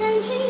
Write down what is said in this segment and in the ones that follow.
Hey, hey.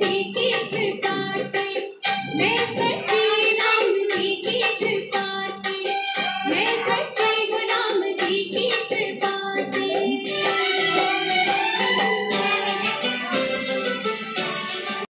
Make